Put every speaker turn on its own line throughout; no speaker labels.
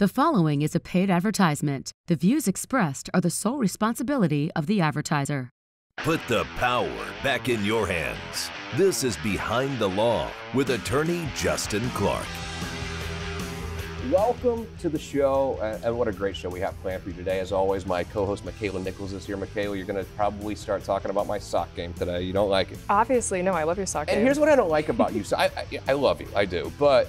The following is a paid advertisement. The views expressed are the sole responsibility of the advertiser.
Put the power back in your hands. This is Behind the Law with attorney Justin Clark.
Welcome to the show, and what a great show we have planned for you today. As always, my co-host Makaila Nichols is here. Makaila, you're going to probably start talking about my sock game today. You don't like it?
Obviously, no. I love your sock
And
game.
And here's what I don't like about you. So I, I, I love you, I do, but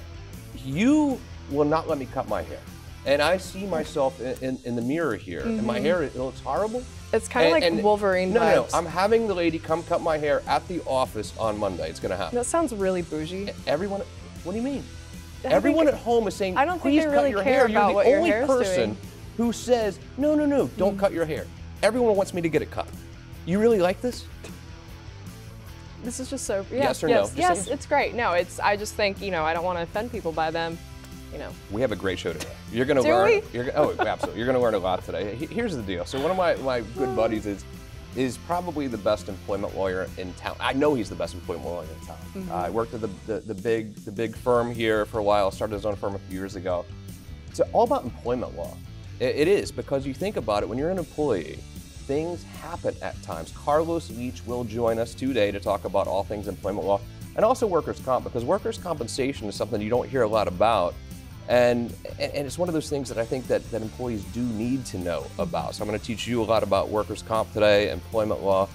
you will not let me cut my hair. And I see myself in, in, in the mirror here, and my hair it looks horrible.
It's kind of like
and-
Wolverine
No, no, no. I'm having the lady come cut my hair at the office on Monday. It's going to happen.
that sounds really bougie.
Everyone, what do you mean?
I
Everyone
think-
at home is saying,
I don't think
please
they
cut
really
your hair.
about
You're the only person
doing.
who says, no, no, no, don't
Mm.
cut your hair. Everyone wants me to get it cut. You really like this?
This is just so. Yeah,
Yes or no?
yes,
Just
Yes, it's great. No, it's. I just think you know I don't want to offend people by them. You know.
We have a great show today. You're going to learn.
we?
You're, oh, absolutely. You're going to learn a lot today. Here's the deal. So one of my, my good buddies is is probably the best employment lawyer in town. I know he's the best employment lawyer in town.
Mm-hmm.
Uh, I worked at the, the, the big the big firm here for a while. Started his own firm a few years ago. It's all about employment law. It- it is because you think about it. When you're an employee, things happen at times. Carlos Leach will join us today to talk about all things employment law and also workers' comp because workers' compensation is something you don't hear a lot about. And, and it's one of those things that I think that, that employees do need to know about. So I'm going to teach you a lot about workers' comp today, employment law.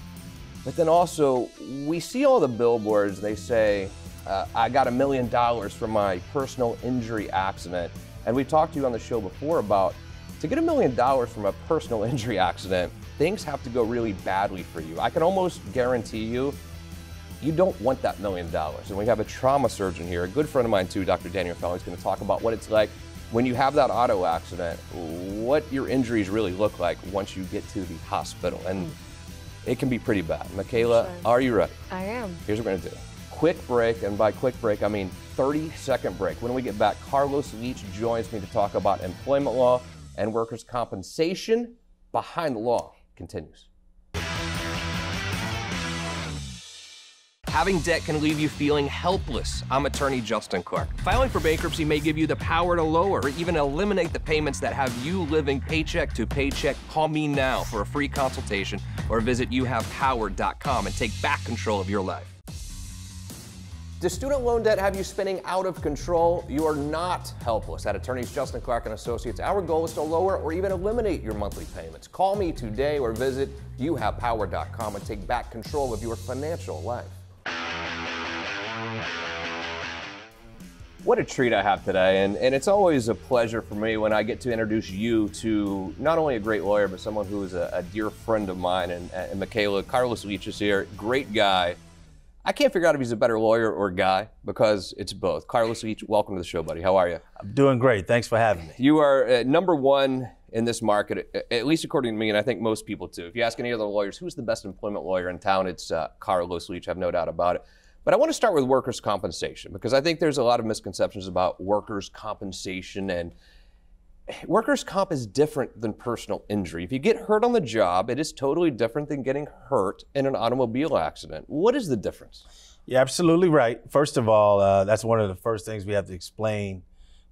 But then also, we see all the billboards, they say, uh, I got a million dollars from my personal injury accident. And we talked to you on the show before about to get a million dollars from a personal injury accident, things have to go really badly for you. I can almost guarantee you, you don't want that million dollars. And we have a trauma surgeon here, a good friend of mine too, Dr. Daniel Felling. He's going to talk about what it's like when you have that auto accident, what your injuries really look like once you get to the hospital. And it can be pretty bad. Makaila,
Sure.
are you ready?
I am.
Here's what we're going to do. Quick break, and by quick break, I mean 30 second break. When we get back, Carlos Leach joins me to talk about employment law and workers' compensation. Behind the Law continues.
Having debt can leave you feeling helpless. I'm attorney Justin Clark. Filing for bankruptcy may give you the power to lower or even eliminate the payments that have you living paycheck to paycheck. Call me now for a free consultation or visit youhavepower.com and take back control of your life.
Does student loan debt have you spinning out of control? You are not helpless. At Attorneys Justin Clark and Associates, our goal is to lower or even eliminate your monthly payments. Call me today or visit youhavepower.com and take back control of your financial life. What a treat I have today, and, and it's always a pleasure for me when I get to introduce you to not only a great lawyer, but someone who is a, a dear friend of mine. And, and Michaela, Carlos Leach is here, great guy. I can't figure out if he's a better lawyer or guy because it's both. Carlos Leach, welcome to the show, buddy. How are you?
I'm doing great. Thanks for having me.
You are uh, number one in this market, at least according to me, and I think most people too. If you ask any other lawyers, who's the best employment lawyer in town, it's uh, Carlos Leach. I have no doubt about it. But I want to start with workers' compensation because I think there's a lot of misconceptions about workers' compensation and workers' comp is different than personal injury. If you get hurt on the job, it is totally different than getting hurt in an automobile accident. What is the difference?
You're absolutely right. First of all, uh, that's one of the first things we have to explain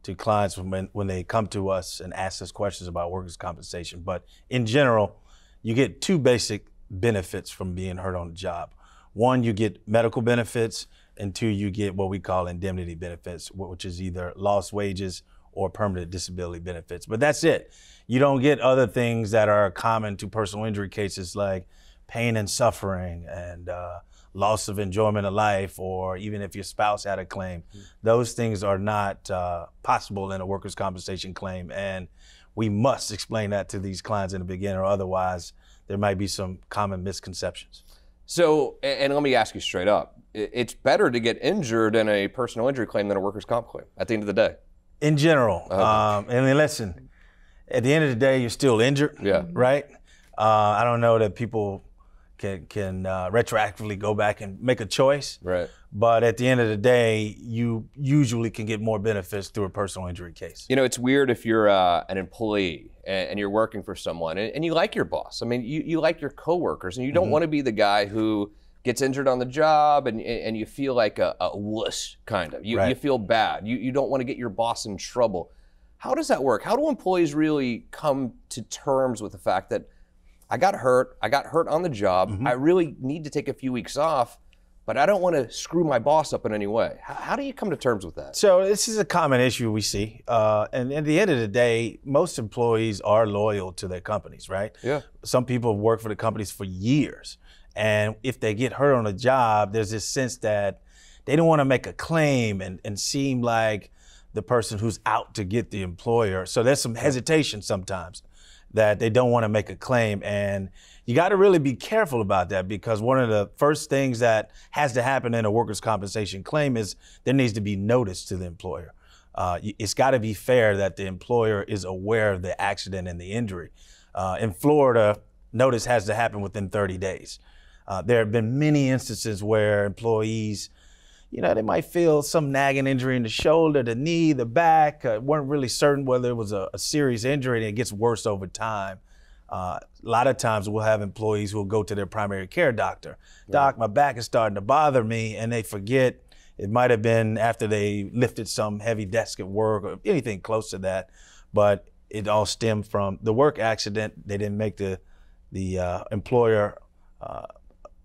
to clients when, when they come to us and ask us questions about workers' compensation. But in general, you get two basic benefits from being hurt on the job. One, you get medical benefits, and two, you get what we call indemnity benefits, which is either lost wages or permanent disability benefits. But that's it. You don't get other things that are common to personal injury cases like pain and suffering and uh, loss of enjoyment of life, or even if your spouse had a claim. Those things are not uh, possible in a workers' compensation claim. And we must explain that to these clients in the beginning, or otherwise, there might be some common misconceptions.
So, and let me ask you straight up it's better to get injured in a personal injury claim than a workers' comp claim at the end of the day.
in general. Um, and then listen, at the end of the day, you're still injured.
Yeah.
Right. Uh, I don't know that people can can uh, retroactively go back and make a choice.
Right.
But at the end of the day, you usually can get more benefits through a personal injury case.
You know, it's weird if you're uh, an employee and, and you're working for someone and, and you like your boss. I mean, you, you like your coworkers and you don't want to be the guy who gets injured on the job and, and you feel like a, a wuss, kind of. You,
Right.
you feel bad. You, you don't want to get your boss in trouble. How does that work? How do employees really come to terms with the fact that I got hurt, I got hurt on the job,
Mm-hmm.
I really need to take a few weeks off, but I don't want to screw my boss up in any way? How, how do you come to terms with that?
So this is a common issue we see, uh, and at the end of the day, most employees are loyal to their companies, right?
Yeah.
Some people have worked for the companies for years, and if they get hurt on a job, there's this sense that they don't want to make a claim and, and seem like the person who's out to get the employer. So there's some hesitation sometimes that they don't want to make a claim. And you got to really be careful about that because one of the first things that has to happen in a workers' compensation claim is there needs to be notice to the employer. Uh, it's got to be fair that the employer is aware of the accident and the injury. Uh, in Florida, notice has to happen within 30 days. Uh, there have been many instances where employees you know, they might feel some nagging injury in the shoulder, the knee, the back. Uh, weren't really certain whether it was a, a serious injury, and it gets worse over time. Uh, a lot of times we'll have employees who will go to their primary care doctor. Doc, my back is starting to bother me, and they forget it might have been after they lifted some heavy desk at work or anything close to that, but it all stemmed from the work accident. They didn't make the the uh, employer uh,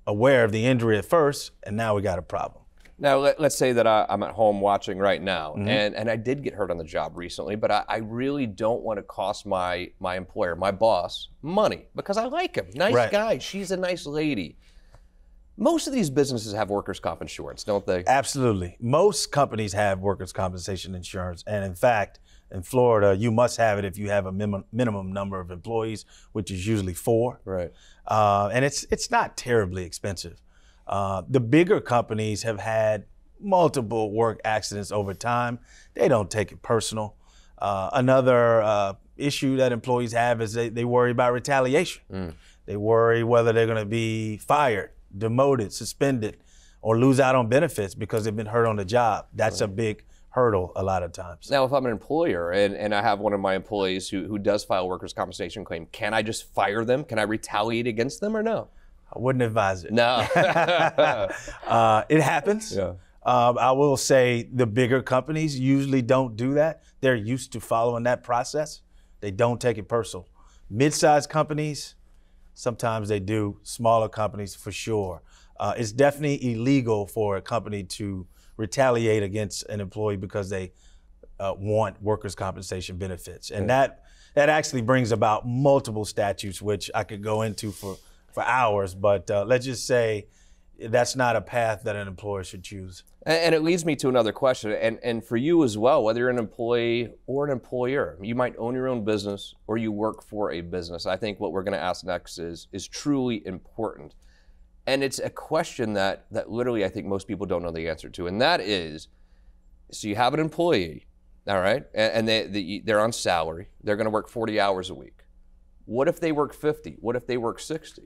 aware of the injury at first, and now we got a problem.
Now, let, us say that I, I'm at home watching right now,
Mm-hmm.
and, and I did get hurt on the job recently, but I, I really don't want to cost my, my employer, my boss, money because I like him. Nice
Right.
guy. She's a nice lady. Most of these businesses have workers' comp insurance, don't they?
Absolutely. Most companies have workers' compensation insurance. And in fact, in Florida, you must have it if you have a minimum, minimum number of employees, which is usually four.
Right.
Uh, and it's, it's not terribly expensive. Uh, the bigger companies have had multiple work accidents over time. They don't take it personal. Uh, another uh, issue that employees have is they, they worry about retaliation. They worry whether they're going to be fired, demoted, suspended, or lose out on benefits because they've been hurt on the job. That's a big hurdle a lot of times.
Now, if I'm an employer and, and I have one of my employees who, who does file a workers' compensation claim, can I just fire them? Can I retaliate against them or no?
I wouldn't advise it.
No.
Uh, it happens.
Yeah.
Um, I will say the bigger companies usually don't do that. They're used to following that process. They don't take it personal. Mid-sized companies, sometimes they do. Smaller companies, for sure. Uh, it's definitely illegal for a company to retaliate against an employee because they uh, want workers' compensation benefits, and that that actually brings about multiple statutes, which I could go into for for hours. But uh, let's just say that's not a path that an employer should choose.
And, it leads me to another question, and, and for you as well, whether you're an employee or an employer, you might own your own business or you work for a business. I think what we're going to ask next is is truly important, and it's a question that that literally I think most people don't know the answer to, and that is, so you have an employee, all right, and, and they, they they're on salary, they're going to work 40 hours a week. What if they work 50? What if they work 60?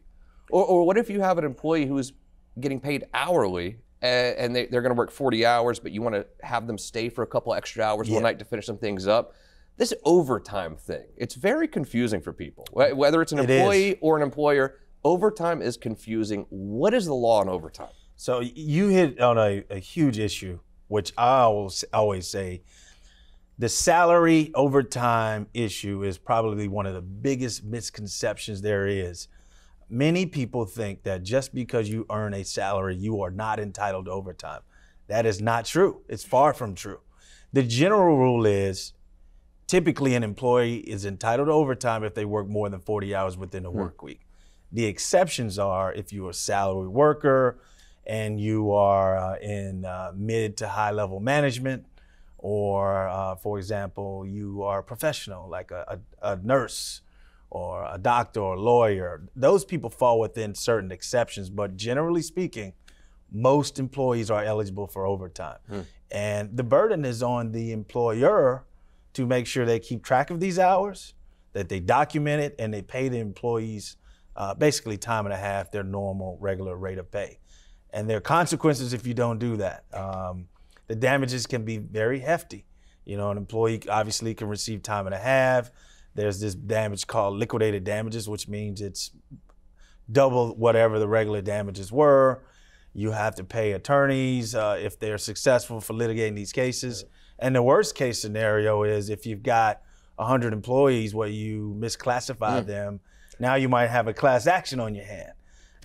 Or, or what if you have an employee who's getting paid hourly and, they, they're going to work 40 hours, but you want to have them stay for a couple extra hours one night to finish some things up? This overtime thing, it's very confusing for people. Whether it's an
It is.
employee or an employer, overtime is confusing. What is the law on overtime?
So you hit on a, a huge issue, which I always always say, the salary overtime issue is probably one of the biggest misconceptions there is. Many people think that just because you earn a salary, you are not entitled to overtime. That is not true. It's far from true. The general rule is typically an employee is entitled to overtime if they work more than 40 hours within a work week. The exceptions are if you're a salary worker and you are uh, in uh, mid to high level management, or uh, for example, you are a professional like a, a, a nurse or a doctor or a lawyer. Those people fall within certain exceptions, but generally speaking, most employees are eligible for overtime. And the burden is on the employer to make sure they keep track of these hours, that they document it, and they pay the employees uh, basically time and a half their normal regular rate of pay. And there are consequences if you don't do that. Um, the damages can be very hefty. You know, an employee obviously can receive time and a half. There's this damage called liquidated damages, which means it's double whatever the regular damages were. You have to pay attorneys uh, if they're successful for litigating these cases. And the worst case scenario is if you've got 100 employees where you misclassify them, now you might have a class action on your hand.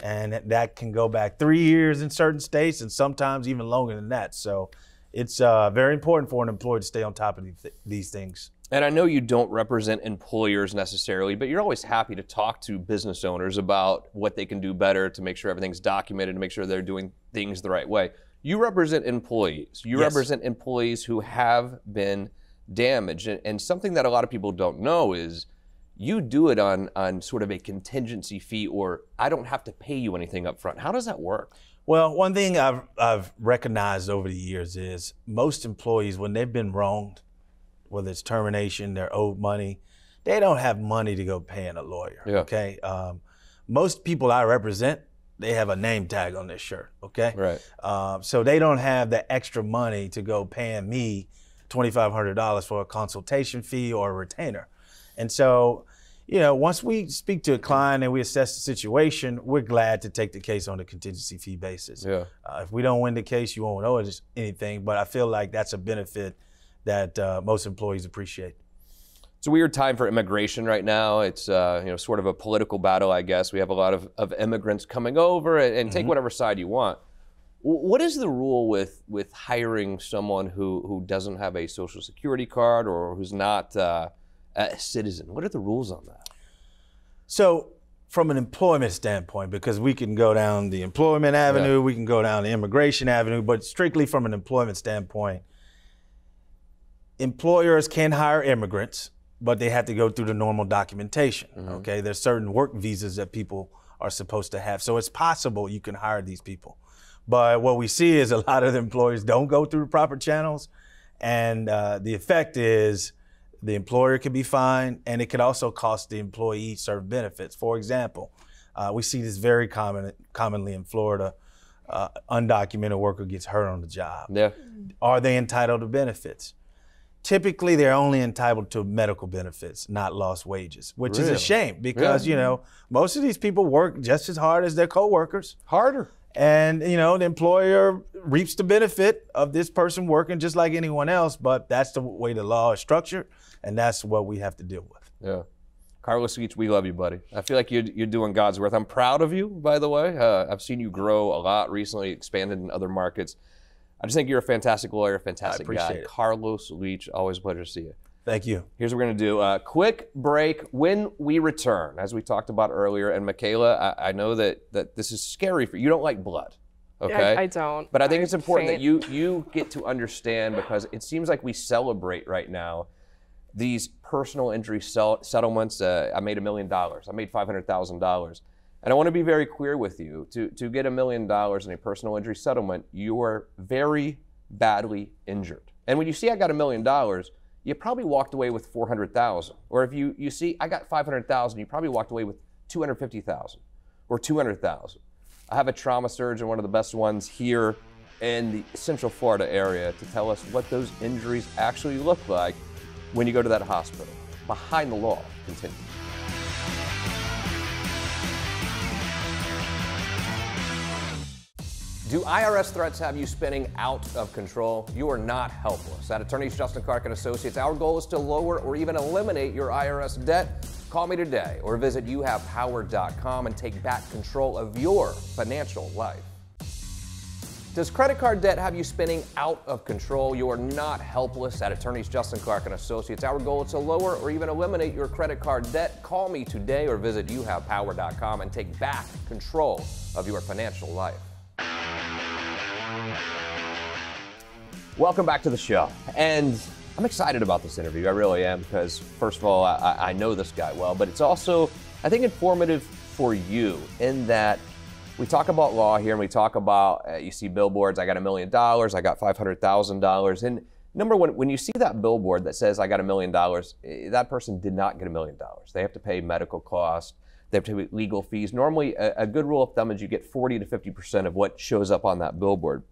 And that- can go back three years in certain states and sometimes even longer than that. So it's uh, very important for an employer to stay on top of these, these things.
And I know you don't represent employers necessarily, but you're always happy to talk to business owners about what they can do better to make sure everything's documented, to make sure they're doing things the right way. You represent employees. You
Yes.
represent employees who have been damaged. And, and something that a lot of people don't know is you do it on, on sort of a contingency fee, or I don't have to pay you anything up front. How does that work?
Well, one thing I've, I've recognized over the years is most employees, when they've been wronged, whether it's termination, they're owed money, they don't have money to go paying a lawyer.
Yeah.
Okay. Um, most people I represent, they have a name tag on their shirt. Okay.
Right.
Um, so they don't have the extra money to go paying me $2,500 for a consultation fee or a retainer. And so, you know, once we speak to a client and we assess the situation, we're glad to take the case on a contingency fee basis.
Yeah.
Uh, if we don't win the case, you won't owe us anything. But I feel like that's a benefit that uh, most employees appreciate.
It's a weird time for immigration right now. It's uh, you know sort of a political battle, I guess. We have a lot of, of immigrants coming over, and, and take whatever side you want. W- What is the rule with with hiring someone who who doesn't have a social security card or who's not uh, a citizen? What are the rules on that?
So, from an employment standpoint, because we can go down the employment avenue, we can go down the immigration avenue, but strictly from an employment standpoint, employers can hire immigrants, but they have to go through the normal documentation. Okay, there's certain work visas that people are supposed to have, so it's possible you can hire these people. But what we see is a lot of the employers don't go through the proper channels, and uh, the effect is the employer can be fined, and it could also cost the employee certain benefits. For example, uh, we see this very common, commonly in Florida. Uh, undocumented worker gets hurt on the job.
Yeah,
Are they entitled to benefits? Typically, they're only entitled to medical benefits, not lost wages, which is a shame because you know most of these people work just as hard as their coworkers,
harder.
and you know the employer reaps the benefit of this person working just like anyone else. But that's the way the law is structured, and that's what we have to deal with.
Yeah. Carlos Leach, we love you, buddy. I feel like you're, you're doing God's work. I'm proud of you, by the way. Uh, I've seen you grow a lot recently, expanded in other markets. I just think you're a fantastic lawyer, fantastic guy.
appreciate it.
Carlos Leach, always a pleasure to see you.
Thank you.
Here's what we're going to do. A quick break when we return, as we talked about earlier. And Makaila, I, I know that, that this is scary for you. You don't like blood, okay?
I, I don't.
But I think it's important that you you get to understand because it seems like we celebrate right now these personal injury sell, settlements. Uh, I made a million dollars. I made five hundred thousand dollars, and I want to be very clear with you. To to get a million dollars in a personal injury settlement, you are very badly injured. And when you see I got a million dollars, you probably walked away with four hundred thousand. Or if you you see I got five hundred thousand, you probably walked away with two hundred fifty thousand or two hundred thousand. I have a trauma surgeon, one of the best ones here in the Central Florida area, to tell us what those injuries actually look like when you go to that hospital. Behind the law continues. Do IRS threats have you spinning out of control? You are not helpless. At Attorneys Justin Clark and Associates, our goal is to lower or even eliminate your IRS debt. Call me today or visit youhavepower.com and take back control of your financial life. Does credit card debt have you spinning out of control? You are not helpless at Attorneys Justin Clark and Associates. Our goal is to lower or even eliminate your credit card debt. Call me today or visit youhavepower.com and take back control of your financial life. Welcome back to the show. And I'm excited about this interview. I really am because, first of all, I, I know this guy well, but it's also, I think, informative for you in that we talk about law here and we talk about, uh, you see billboards, I got a million dollars, I got $500,000. And number one, when you see that billboard that says I got a million dollars, that person did not get a million dollars. They have to pay medical costs, they have to pay legal fees. Normally, a, a good rule of thumb is you get 40 to 50% of what shows up on that billboard.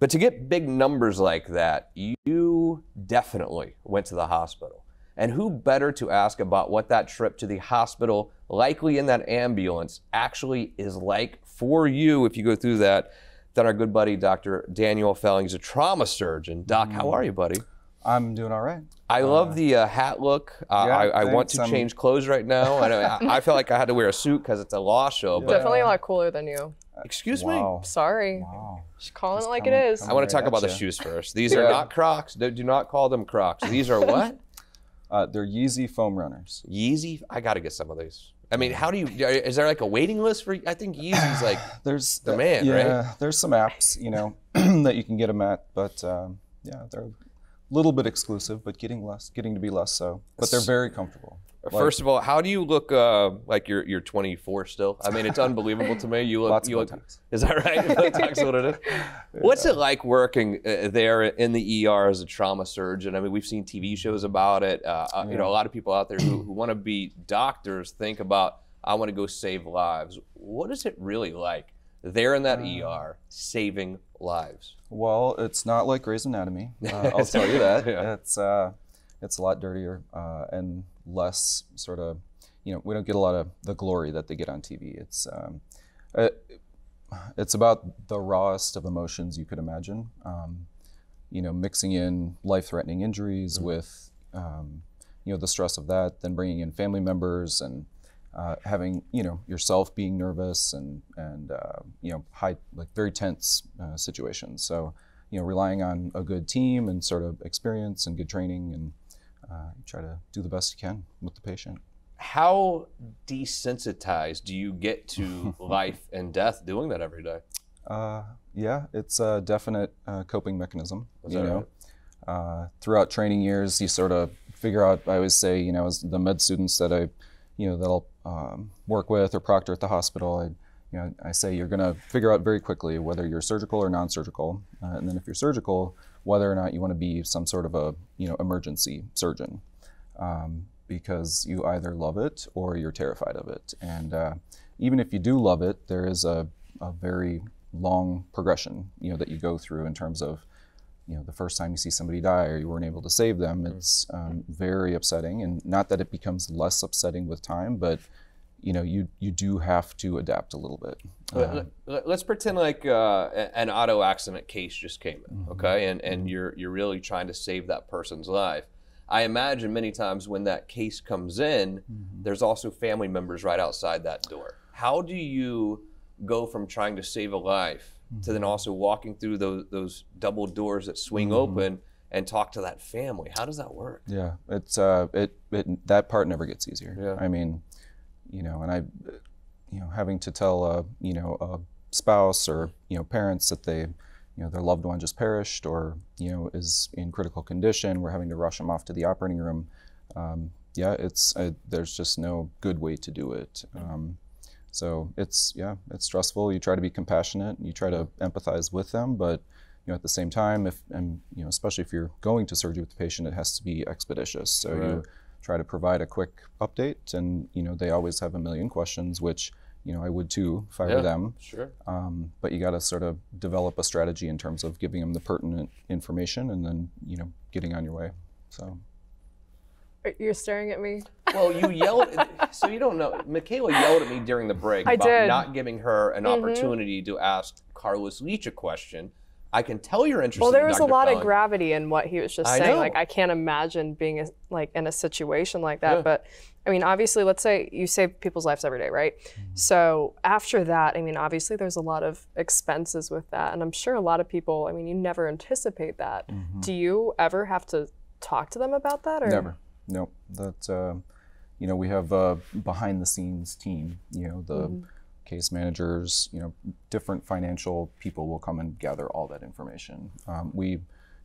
But to get big numbers like that, you definitely went to the hospital. And who better to ask about what that trip to the hospital, likely in that ambulance, actually is like for you if you go through that, than our good buddy, Dr. Daniel Felling. He's a trauma surgeon. Doc, how are you, buddy?
I'm doing all right.
I love the uh, hat look. Uh,
yeah,
I, I want to
I'm-
change clothes right now. I, know, I, I felt like I had to wear a suit because it's a law show. But
Definitely a lot cooler than you.
Excuse me,
Sorry.
Wow.
Just calling
Just
it like
coming-
it is.
I want to talk
Right
about the
at ya.
shoes first. These are not Crocs. Do, do not call them Crocs. These are what?
Uh, they're Yeezy foam runners.
Yeezy. I got to get some of these. I mean, how do you? Is there like a waiting list for? I think Yeezy's like.
There's
The man, right?
yeah, there's some apps, you know, that you can get them at, but um, yeah, they're a little bit exclusive, but getting less, getting to be less so. But they're very comfortable. Like,
First of all, how do you look uh, like you're you're 24 still? I mean, it's unbelievable to me. You look.
Lots of
you look. Is that right? Botox, what it is. What's it like working uh, there in the ER as a trauma surgeon? I mean, we've seen TV shows about it. Uh, uh, You know, a lot of people out there who, who want to be doctors think about, I want to go save lives. What is it really like there in that. ER saving lives?
Well, it's not like Grey's Anatomy. Uh, I'll tell you that.
Yeah.
It's uh, it's a lot dirtier uh, and less sort of, you know, we don't get a lot of the glory that they get on TV. It's um, it, it's about the rawest of emotions you could imagine. Um, you know, mixing in life-threatening injuries with, um, you know, the stress of that, then bringing in family members and uh, having you know yourself being nervous and and uh, you know high like very tense uh, situations. So you know relying on a good team and sort of experience and good training and uh, you try to do the best you can with the patient.
How desensitized do you get to life and death doing that every day?
Uh, yeah, it's a definite uh, coping mechanism.
Is
you know, uh, throughout training years, you sort of figure out. I always say, you know, as the med students that I, you know, that I'll um, work with or proctor at the hospital, I, you know, I say you're going to figure out very quickly whether you're surgical or non-surgical, uh, and then if you're surgical, whether or not you want to be some sort of a, you know, emergency surgeon. Um, because you either love it or you're terrified of it. And uh, even if you do love it, there is a, a very long progression, you know, that you go through in terms of, you know, the first time you see somebody die or you weren't able to save them, it's um, very upsetting. And not that it becomes less upsetting with time, but you know, you you do have to adapt a little bit.
Let- let- Let's pretend like uh, an auto accident case just came in,
Mm-hmm.
okay, and and you're you're really trying to save that person's life. I imagine many times when that case comes in,
Mm-hmm.
there's also family members right outside that door. How do you go from trying to save a life to
Mm-hmm.
then also walking through those those double doors that swing open and talk to that family? How does that work?
Yeah, it's uh, it, it that part never gets easier.
Yeah.
I mean, you know, and I, you know, having to tell a you know a spouse or you know parents that they, you know, their loved one just perished or you know is in critical condition, we're having to rush them off to the operating room. Um, yeah, it's uh, there's just no good way to do it. Um, so it's yeah, it's stressful. You try to be compassionate. You try to empathize with them, but you know at the same time, if and you know especially if you're going to surgery with the patient, it has to be expeditious. So you try to provide a quick update, and you know they always have a million questions, which you know I would too if I
Yeah.
were them.
Sure.
Um, but you got to sort of develop a strategy in terms of giving them the pertinent information, and then you know getting on your way. So.
You're staring at me.
Well, you yelled. so you don't know. Makaila yelled at me during the break
I
about
did.
not giving her an opportunity to ask Carlos Leach a question. I can tell you're interested.
Well, there was a lot of gravity in what he was just
I
saying.
know.
Like I can't imagine being a, like in a situation like that.
Yeah.
But I mean, obviously, let's say you save people's lives every day, right?
Mm-hmm.
So after that, I mean, obviously, there's a lot of expenses with that, and I'm sure a lot of people. I mean, you never anticipate that. Do you ever have to talk to them about that? Or
Never. No. That uh, you know we have a behind the scenes team. You know the case managers. You know different financial people will come and gather all that information. Um, we you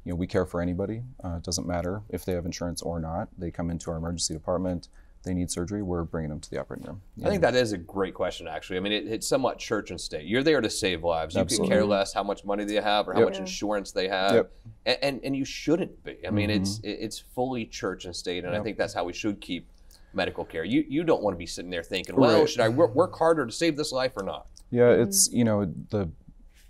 know we care for anybody. Uh, it doesn't matter if they have insurance or not. They come into our emergency department. They need surgery. We're bringing them to the operating room.
I think that is a great question, actually. I mean, it, it's somewhat church and state. You're there to save lives. You
Absolutely.
can care less how much money they have or how
Yep.
much insurance they have,
Yep.
and, and and you shouldn't be. I mean, it's mm-hmm. it- it's fully church and state, and I think that's how we should keep medical care. You you don't want to be sitting there thinking, well,
Right.
should I work, work harder to save this life or not?
Yeah, it's you know the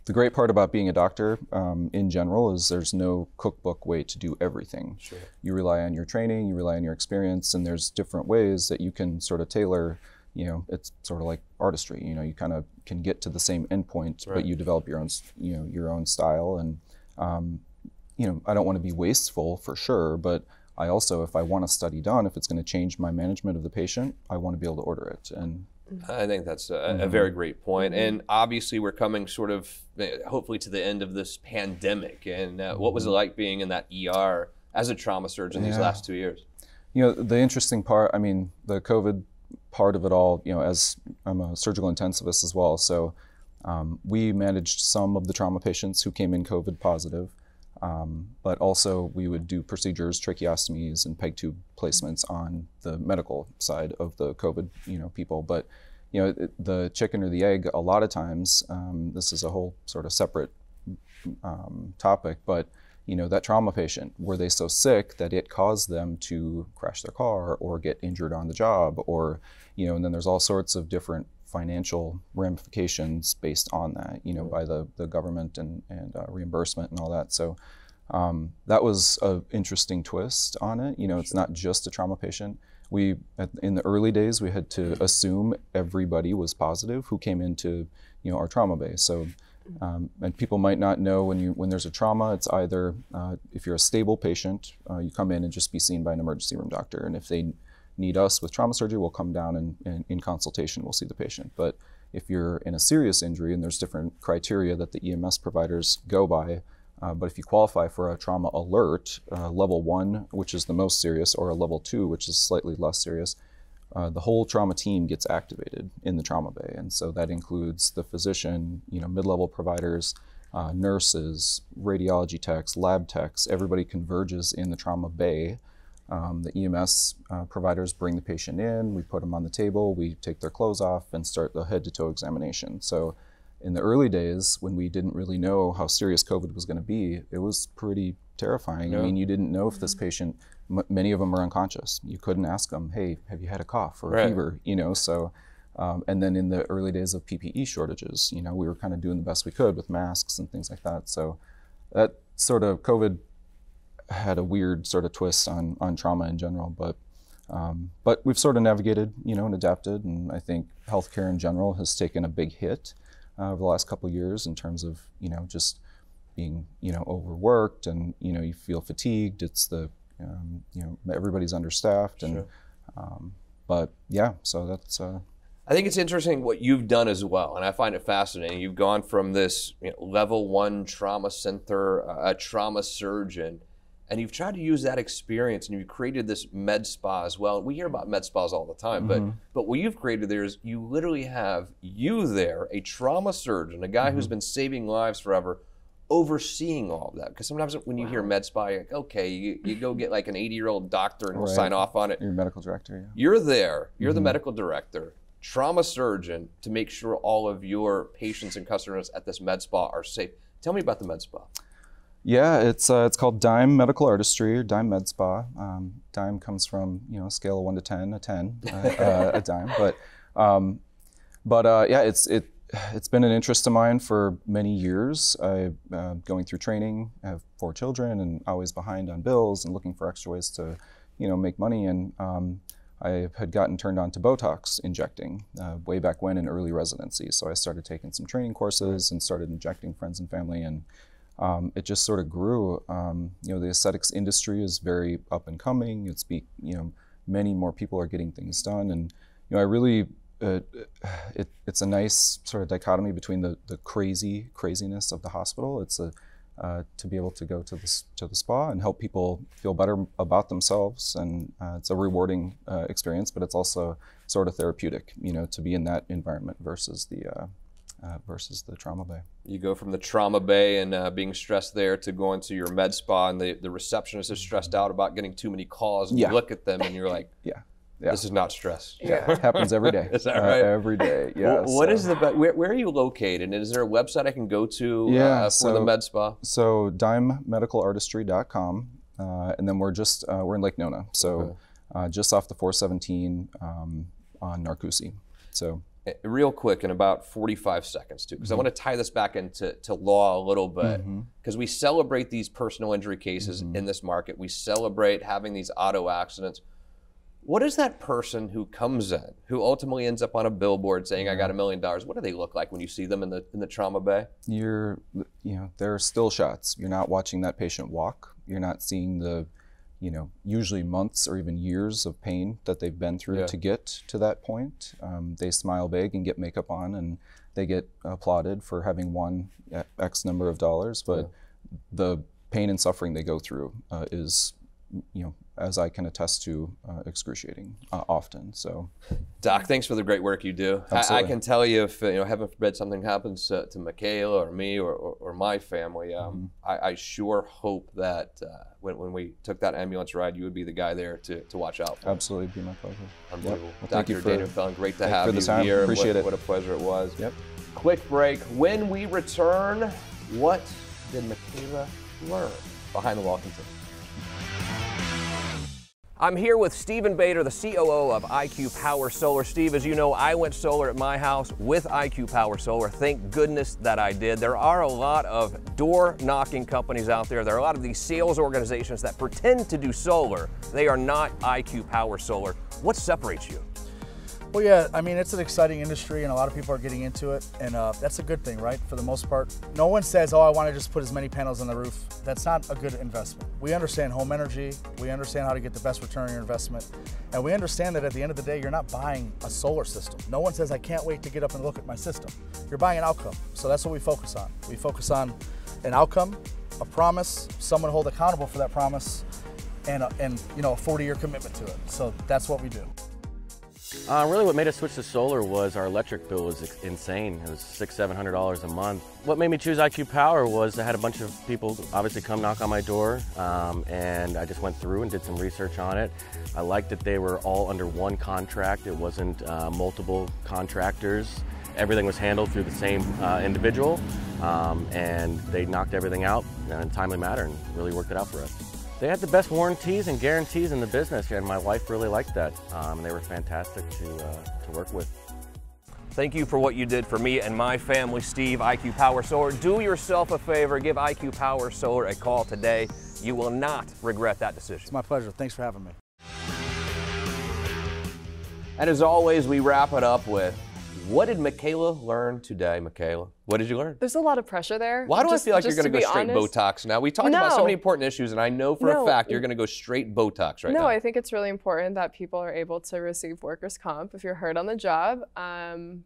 the great part about being a doctor um, in general is there's no cookbook way to do everything. Sure. You rely on your training, you rely on your experience, and there's different ways that you can sort of tailor. You know, it's sort of like artistry. You know, you kind of can get to the same endpoint, but you develop your own, you know, your own style. And um, you know, I don't want to be wasteful for sure, but I also, if I want a study done, if it's going to change my management of the patient, I want to be able to order it. And
I think that's a, a very great point. And obviously, we're coming sort of, eh, hopefully, to the end of this pandemic. And uh, what was it like being in that ER as a trauma surgeon these last two years?
you know, the interesting part, I mean, the COVID part of it all, you know, as I'm a surgical intensivist as well, so um, we managed some of the trauma patients who came in COVID positive, um, but also we would do procedures, tracheostomies, and peg tube placements on the medical side of the COVID, you know, people. But you know, the chicken or the egg. A lot of times, um, this is a whole sort of separate um, topic, but you know that trauma patient were they so sick that it caused them to crash their car or get injured on the job or you know and then there's all sorts of different financial ramifications based on that you know by the, the government and, and uh, reimbursement and all that. So um, that was an interesting twist on it. You know it's not just a trauma patient. We at, in the early days we had to assume everybody was positive who came into you know our trauma bay so um, and people might not know when you when there's a trauma, it's either uh, if you're a stable patient, uh, you come in and just be seen by an emergency room doctor, and if they need us with trauma surgery, we'll come down and, and in consultation we'll see the patient. But if you're in a serious injury, and there's different criteria that the EMS providers go by, uh, but if you qualify for a trauma alert, uh, level one, which is the most serious, or a level two, which is slightly less serious, uh, the whole trauma team gets activated in the trauma bay, and so that includes the physician, you know, mid-level providers, uh, nurses, radiology techs, lab techs. Everybody converges in the trauma bay. Um, the EMS uh, providers bring the patient in. We put them on the table. We take their clothes off and start the head-to-toe examination. So, in the early days, when we didn't really know how serious COVID was going to be, it was pretty terrifying. I mean, you didn't know if this patient, m- many of them are unconscious. You couldn't ask them, hey, have you had a cough or a
Right.
fever? You know, so, um, and then in the early days of PPE shortages, you know, we were kind of doing the best we could with masks and things like that. So that sort of COVID had a weird sort of twist on, on trauma in general, but um, but we've sort of navigated, you know, and adapted, and I think healthcare in general has taken a big hit uh, over the last couple of years in terms of, you know, just being, you know, overworked and you know you feel fatigued. It's the, um, you know, everybody's understaffed, and um, but yeah, so that's uh,
I think it's interesting what you've done as well, and I find it fascinating. You've gone from this you know, level one trauma center, uh, a trauma surgeon, and you've tried to use that experience, and you've created this med spa as well. We hear about med spas all the time, but mm-hmm. but what you've created there is you literally have you there, a trauma surgeon, a guy who's mm-hmm. been saving lives forever, overseeing all of that. Because sometimes when you hear med spa, you're like, okay, you, you go get like an 80 year old doctor and he'll
Right.
sign off on it.
your medical director. Yeah.
You're there, you're the mm-hmm. medical director, trauma surgeon to make sure all of your patients and customers at this med spa are safe. Tell me about the med spa.
Yeah, it's uh, it's called Dime Medical Artistry or Dime Med Spa. Um, dime comes from you know scale of one to ten, a ten, uh, uh, a dime. But um, but uh, yeah, it's it it's been an interest of mine for many years. I going through training, I have four children, and always behind on bills and looking for extra ways to you know make money. And um, I had gotten turned on to Botox injecting way back when in early residency. So I started taking some training courses and started injecting friends and family and um, it just sort of grew. Um, you know, the aesthetics industry is very up and coming. It's be, you know, many more people are getting things done, and you know, I really, uh, it, it's a nice sort of dichotomy between the the crazy craziness of the hospital. It's a uh, to be able to go to the to the spa and help people feel better about themselves, and uh, it's a rewarding uh, experience. But it's also sort of therapeutic, you know, to be in that environment versus the uh, uh, versus the trauma bay.
You go from the trauma bay and uh, being stressed there to going to your med spa, and the, the receptionist is stressed out about getting too many calls. And
Yeah.
you look at them and you're like,
Yeah. Yeah.
this is not stress.
Yeah, it happens every day.
Is that
Uh,
right?
every day. Yeah.
Wh- what
so,
is the be- where, where are you located? And is there a website I can go to
Yeah,
uh, for the med spa?
so dimemedicalartistry.com, uh, and then we're just uh, we're in Lake Nona, so uh, just off the 417 um, on Narcoossee. So
Uh, real quick in about 45 seconds too
Mm-hmm.
because i want to tie this back into to law a little bit because we celebrate these personal injury cases
Mm-hmm.
in this market we celebrate having these auto accidents What is that person who comes in, who ultimately ends up on a billboard saying, "I got a million dollars"? What do they look like when you see them in the in the trauma bay?
You're, you know, there are still shots. You're not watching that patient walk. You're not seeing the, you know, usually months or even years of pain that they've been through
Yeah.
to get to that point. Um, they smile big and get makeup on, and they get applauded for having won uh, X number of dollars. But the pain and suffering they go through uh, is, you know, as I can attest to, uh, excruciating uh, often. So.
Doc, thanks for the great work you do. I, I can tell you, if uh, you know, heaven forbid, something happens to, to Makaila or me or, or, or my family, um,
Mm-hmm.
I, I sure hope that uh, when, when we took that ambulance ride, you would be the guy there to, to watch out for.
Absolutely, it'd be my pleasure.
Unbelievable.
Yep. Well, thank
Dr.
you for-
Daniel Felling, great to have you
time.
here.
Appreciate
what,
it.
What a pleasure it was.
Yep.
Quick break. When we return, what did Makaila learn? Behind the Law continues. I'm here with Stephen Bader, the COO of IQ Power Solar. Steve, as you know, I went solar at my house with IQ Power Solar. Thank goodness that I did. There are a lot of door knocking companies out there. There are a lot of these sales organizations that pretend to do solar. They are not IQ Power Solar. What separates you?
Well, yeah, I mean, it's an exciting industry and a lot of people are getting into it, and uh, that's a good thing, right? For the most part. No one says, oh, I want to just put as many panels on the roof. That's not a good investment. We understand home energy, we understand how to get the best return on your investment, and we understand that at the end of the day, you're not buying a solar system. No one says, I can't wait to get up and look at my system. You're buying an outcome. So that's what we focus on. We focus on an outcome, a promise, someone hold accountable for that promise, and, a, and you know, a 40 year commitment to it. So that's what we do.
Uh, really, what made us switch to solar was our electric bill was insane. It was six, seven hundred dollars a month. What made me choose IQ Power was I had a bunch of people obviously come knock on my door, um, and I just went through and did some research on it. I liked that they were all under one contract. It wasn't uh, multiple contractors. Everything was handled through the same uh, individual, um, and they knocked everything out in a timely manner and really worked it out for us. They had the best warranties and guarantees in the business, and my wife really liked that. Um, and they were fantastic to, uh, to work with.
Thank you for what you did for me and my family, Steve, IQ Power Solar. Do yourself a favor, give IQ Power Solar a call today. You will not regret that decision.
It's my pleasure. Thanks for having me.
And as always, we wrap it up with what did Makaila learn today, Makaila? What did you learn?
There's a lot of pressure there.
Why do
Just-
I feel like you're going to go straight
honest.
Botox now? We talked about so many important issues, and I know for a fact you're going to go straight Botox right
no,
now.
I think it's really important that people are able to receive workers' comp if you're hurt on the job. Um,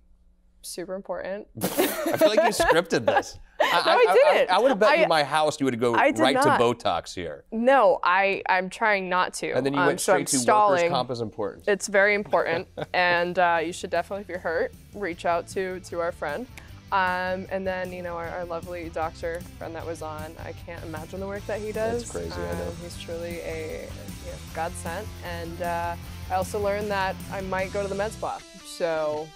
super important.
I feel like you scripted this. I,
No, I didn't.
I, would have bet
I-
you my house you would go right
not.
to Botox here.
No, I I'm trying not to.
And then you
um,
went
so I'm
straight to
stalling.
workers' comp is important.
It's very important, and uh, you should definitely, if you're hurt, reach out to to our friend. Um, and then you know our, our lovely doctor friend that was on. I can't imagine the work that he does.
That's crazy, I know.
Um, He's truly a you know, God sent. And uh, I also learned that I might go to the med spa. So,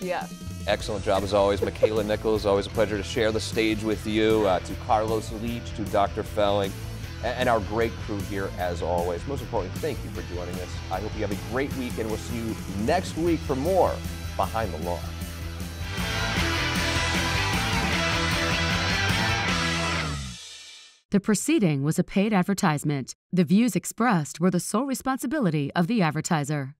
yeah.
Excellent job as always. Makaila Nichols, always a pleasure to share the stage with you. Uh, to Carlos Leach, to Dr. Felling, a- and our great crew here as always. Most importantly, thank you for joining us. I hope you have a great week, and we'll see you next week for more Behind the Law.
The proceeding was a paid advertisement. The views expressed were the sole responsibility of the advertiser.